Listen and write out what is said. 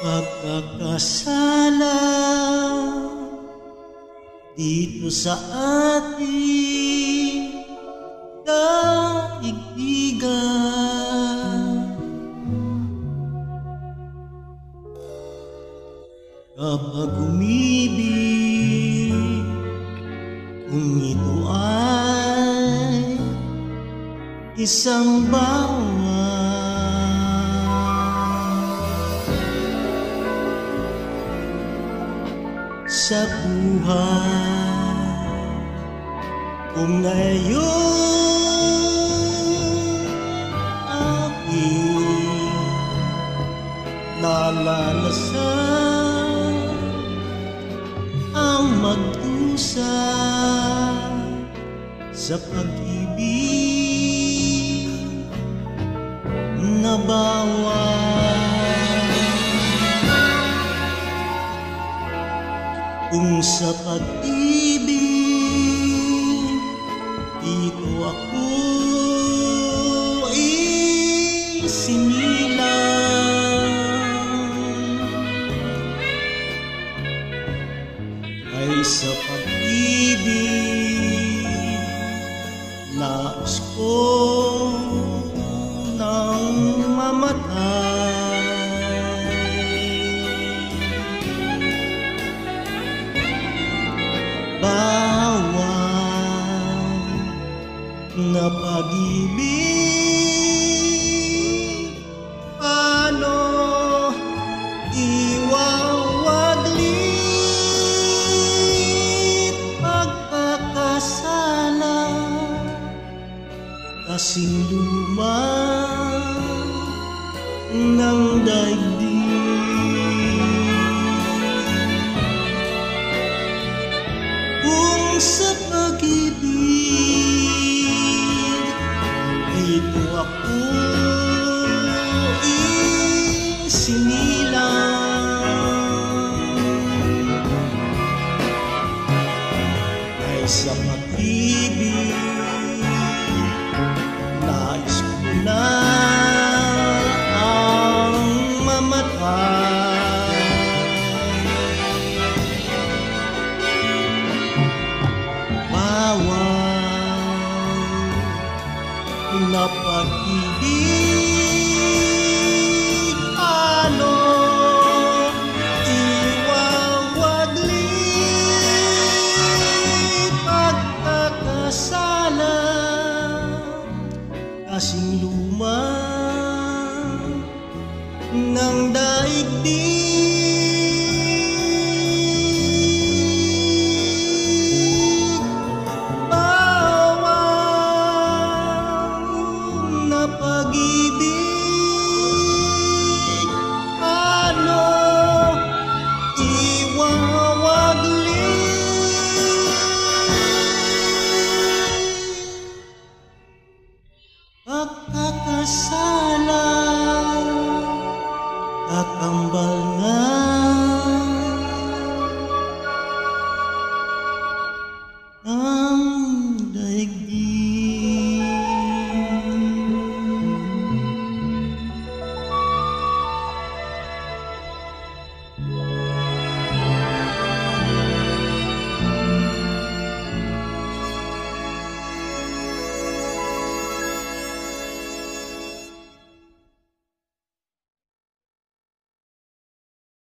Pagkakasala dito sa ating Kapag umibig, kung ito ay isang bawal, sa buhay Kung ngayon mag-usa sa pag-ibig na bawal. Kung sa pag-ibig Dito ako Ay sa pag-ibig Nais ko nang mamatay. Na pag-ibig Paano iwawaglit Kasing luma ng daigdig. Kung sa pag-ibig Dito ako isinilang pag-ibig ano? Iwawaglit pagkakasala kasing luma ng daigdig at ambal nga